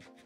you